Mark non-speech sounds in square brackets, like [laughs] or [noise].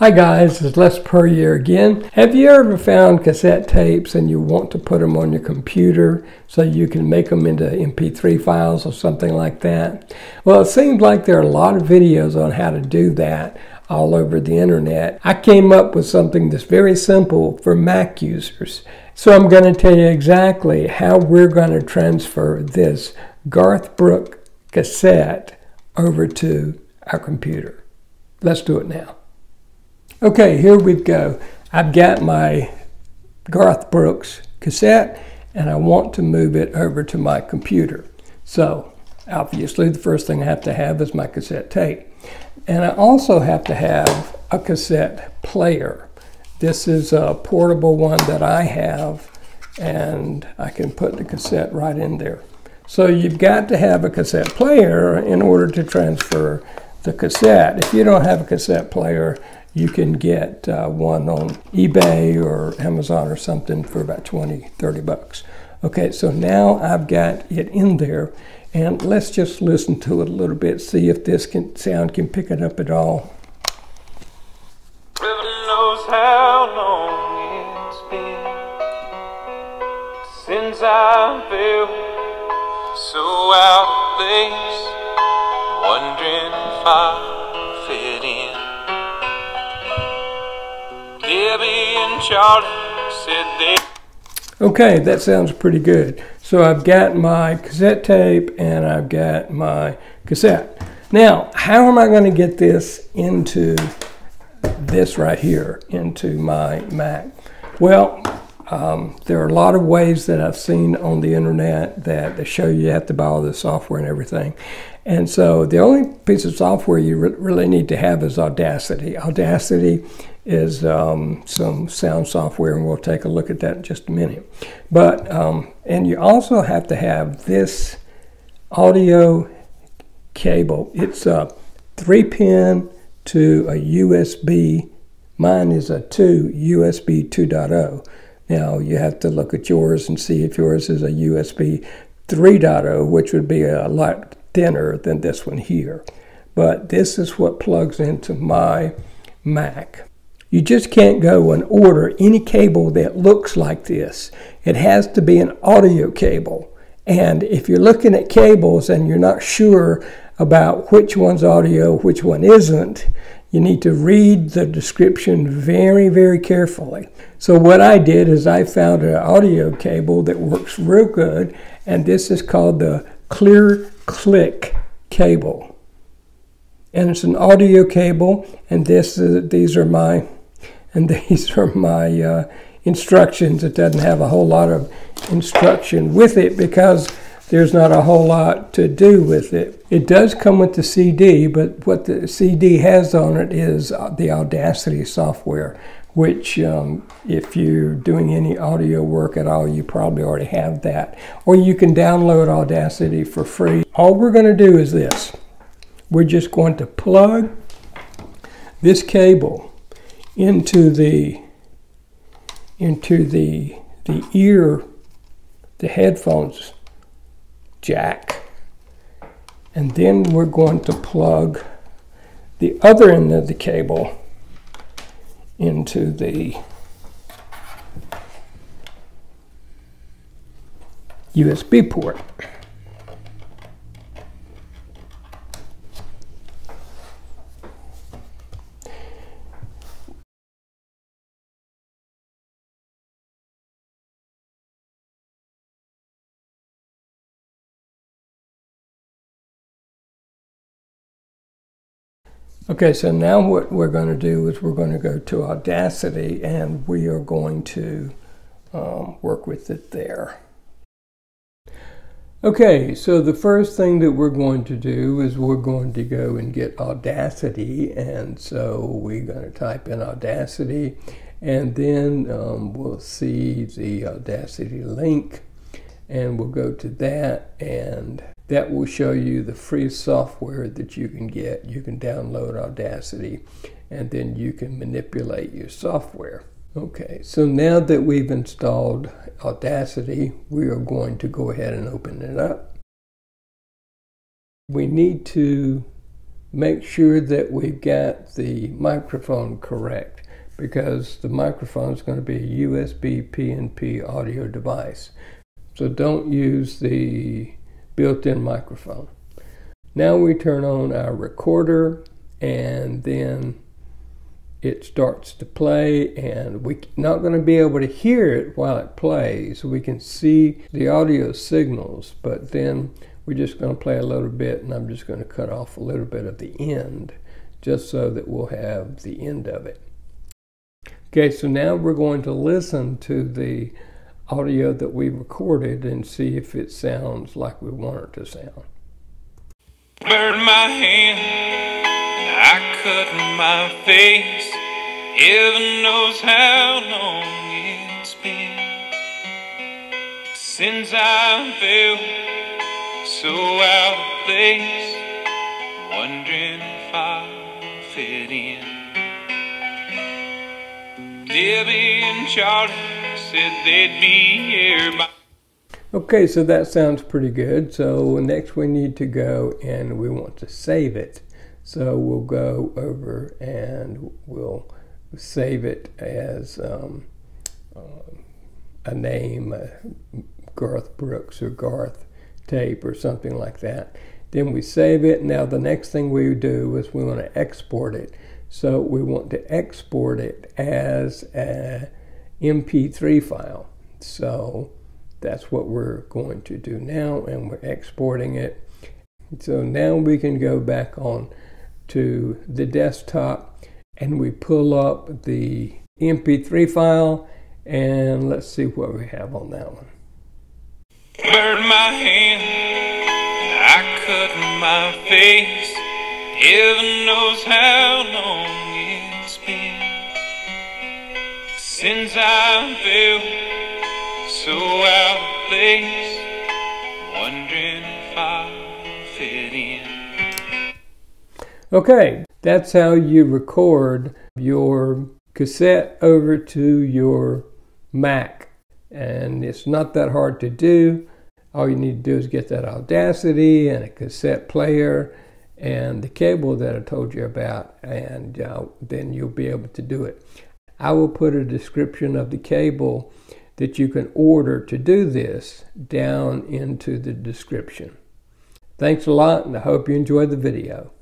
Hi guys, it's Les Puryear again. Have you ever found cassette tapes and you want to put them on your computer so you can make them into MP3 files or something like that? Well, it seems like there are a lot of videos on how to do that all over the internet. I came up with something that's very simple for Mac users. So I'm going to tell you exactly how we're going to transfer this Garth Brooks cassette over to our computer. Let's do it now. Okay, here we go. I've got my Garth Brooks cassette and I want to move it over to my computer. So obviously the first thing I have to have is my cassette tape. And I also have to have a cassette player. This is a portable one that I have and I can put the cassette right in there. So you've got to have a cassette player in order to transfer the cassette. If you don't have a cassette player, you can get uh, one on eBay or Amazon or something for about 20, 30 bucks. Okay, so now I've got it in there, and let's just listen to it a little bit, see if this can, sound can pick it up at all. since I so out of place, I fit in. Debbie and Charlie said they. Okay, that sounds pretty good. So I've got my cassette tape and I've got my cassette. Now, how am I going to get this into this right here, into my Mac? Well, um, there are a lot of ways that I've seen on the internet that they show you have to buy all the software and everything. And so the only piece of software you re really need to have is Audacity. Audacity is um, some sound software, and we'll take a look at that in just a minute. But um, and you also have to have this audio cable. It's a three pin to a USB. Mine is a two USB 2.0. Now you have to look at yours and see if yours is a USB 3.0, which would be a lot thinner than this one here. But this is what plugs into my Mac. You just can't go and order any cable that looks like this. It has to be an audio cable. And if you're looking at cables and you're not sure about which one's audio, which one isn't, you need to read the description very, very carefully. So what I did is I found an audio cable that works real good, and this is called the Clear Click cable. And it's an audio cable, and this is, these are my [laughs] and these are my uh, instructions. It doesn't have a whole lot of instruction with it because there's not a whole lot to do with it. It does come with the CD, but what the CD has on it is uh, the Audacity software, which um, if you're doing any audio work at all, you probably already have that. Or you can download Audacity for free. All we're going to do is this. We're just going to plug this cable into the into the the ear the headphones jack and then we're going to plug the other end of the cable into the USB port. Okay, so now what we're going to do is we're going to go to Audacity and we are going to um, work with it there. Okay, so the first thing that we're going to do is we're going to go and get Audacity. And so we're going to type in Audacity. And then um, we'll see the Audacity link and we'll go to that and that will show you the free software that you can get. You can download Audacity and then you can manipulate your software. Okay, so now that we've installed Audacity, we are going to go ahead and open it up. We need to make sure that we've got the microphone correct because the microphone is going to be a USB PNP audio device. So don't use the built-in microphone. Now we turn on our recorder and then it starts to play and we're not going to be able to hear it while it plays. We can see the audio signals, but then we're just going to play a little bit and I'm just going to cut off a little bit of the end just so that we'll have the end of it. Okay, so now we're going to listen to the audio that we recorded and see if it sounds like we want it to sound. Burned my hand, I cut my face. Heaven knows how long it's been since I felt so out of place, wondering if I fit in. Said they'd be here by. Okay, so that sounds pretty good. So next we need to go and we want to save it. So we'll go over and we'll save it as um, uh, a name, uh, Garth Brooks or Garth Tape or something like that. Then we save it. Now the next thing we do is we want to export it. So we want to export it as a MP3 file. So that's what we're going to do now, and we're exporting it. So now we can go back on to the desktop and we pull up the MP3 file and let's see what we have on that one. Burned my hand, I cut my face. Heaven knows how long it's been since I felt so out of place, wondering if I fit in. Okay, that's how you record your cassette over to your Mac. And it's not that hard to do. All you need to do is get that Audacity and a cassette player and the cable that I told you about, and uh, then you'll be able to do it. I will put a description of the cable that you can order to do this down into the description. Thanks a lot, and I hope you enjoyed the video.